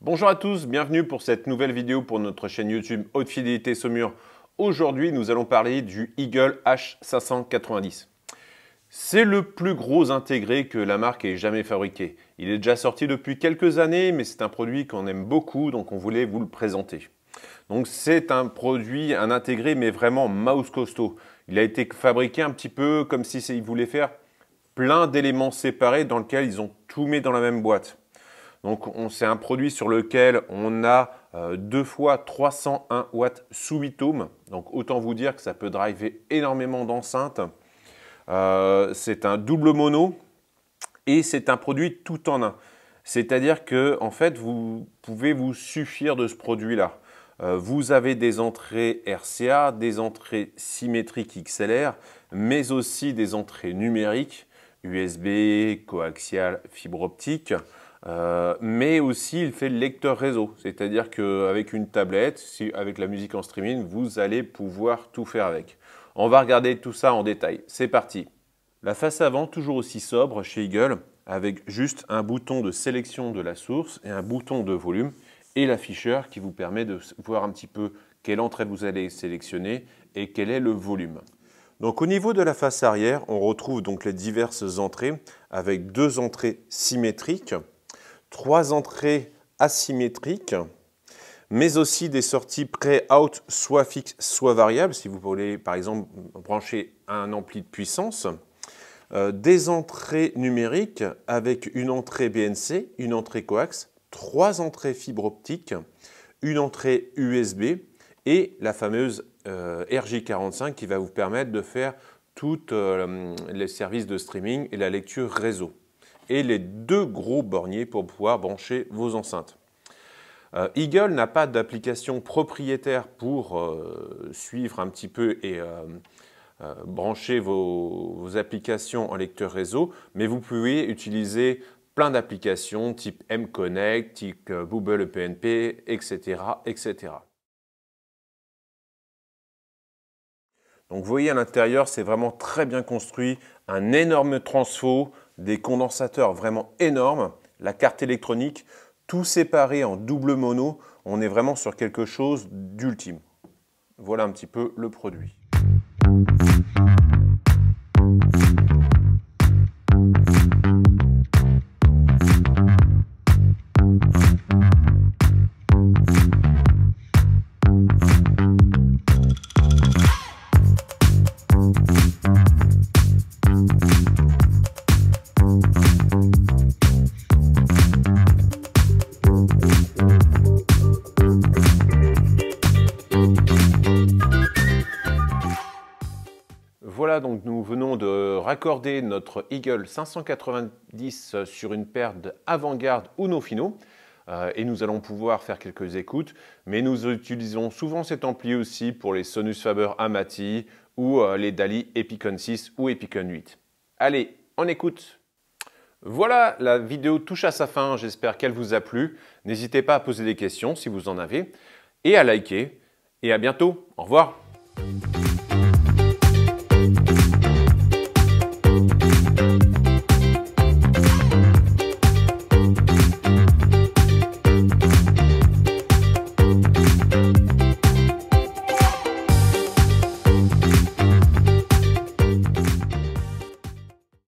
Bonjour à tous, bienvenue pour cette nouvelle vidéo pour notre chaîne YouTube Haute Fidélité Saumur. Aujourd'hui, nous allons parler du Eagle H590. C'est le plus gros intégré que la marque ait jamais fabriqué. Il est déjà sorti depuis quelques années, mais c'est un produit qu'on aime beaucoup, donc on voulait vous le présenter. Donc c'est un produit, un intégré, mais vraiment mouse costaud. Il a été fabriqué un petit peu comme si il voulait faire plein d'éléments séparés dans lesquels ils ont tout mis dans la même boîte. Donc c'est un produit sur lequel on a euh, deux fois 301 watts sous 8 ohms. Donc autant vous dire que ça peut driver énormément d'enceintes. Euh, c'est un double mono et c'est un produit tout en un. C'est-à-dire que en fait, vous pouvez vous suffire de ce produit-là. Euh, vous avez des entrées RCA, des entrées symétriques XLR, mais aussi des entrées numériques, USB, coaxial, fibre optique. Euh, mais aussi il fait le lecteur réseau, c'est-à-dire qu'avec une tablette, avec la musique en streaming, vous allez pouvoir tout faire avec. On va regarder tout ça en détail. C'est parti. La face avant, toujours aussi sobre chez Eagle, avec juste un bouton de sélection de la source et un bouton de volume et l'afficheur qui vous permet de voir un petit peu quelle entrée vous allez sélectionner et quel est le volume. Donc au niveau de la face arrière, on retrouve donc les diverses entrées avec deux entrées symétriques, trois entrées asymétriques, mais aussi des sorties pré-out soit fixes, soit variables, si vous voulez par exemple brancher un ampli de puissance. Euh, des entrées numériques avec une entrée BNC, une entrée coax, trois entrées fibre optique, une entrée USB et la fameuse euh, RJ45 qui va vous permettre de faire tous euh, les services de streaming et la lecture réseau. Et les deux gros borniers pour pouvoir brancher vos enceintes. Euh, Eagle n'a pas d'application propriétaire pour euh, suivre un petit peu et euh, brancher vos, applications en lecteur réseau, mais vous pouvez utiliser plein d'applications type M-Connect, type Google EPNP, etc., etc. Donc vous voyez à l'intérieur, c'est vraiment très bien construit, un énorme transfo, des condensateurs vraiment énormes, la carte électronique, tout séparé en double mono, on est vraiment sur quelque chose d'ultime. Voilà un petit peu le produit. Nous venons de raccorder notre Eagle 590 sur une paire d'avant-garde Uno Fino. Euh, et nous allons pouvoir faire quelques écoutes, mais nous utilisons souvent cet ampli aussi pour les Sonus Faber Amati ou euh, les Dali Epicon 6 ou Epicon 8. Allez, on écoute Voilà, la vidéo touche à sa fin, j'espère qu'elle vous a plu. N'hésitez pas à poser des questions si vous en avez, et à liker. Et à bientôt, au revoir